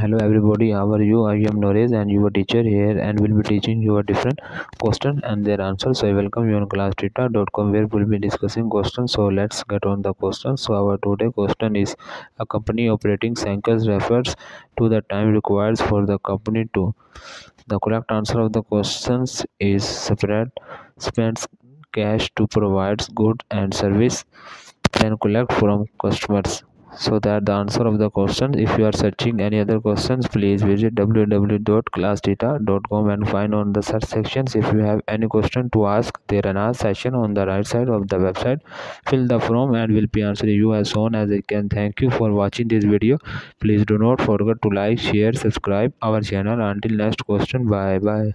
hello everybody. How are you? I am Noresh and your teacher here and will be teaching you a different question and their answer. So i welcome you on classtheta.com where we'll be discussing questions. So let's get on the question so our today question is a company operating cycles refers to the time required for the company to. The correct answer of the questions is separate spends cash to provide goods and service then collect from customers so that the answer of the question if you are searching any other questions please visit www.classtheta.com and find on the search sections. If you have any question to ask there an ask section on the right side of the website. Fill the form and will be answering you as soon as i can. Thank you for watching this video. Please do not forget to like share subscribe our channel. Until next question bye bye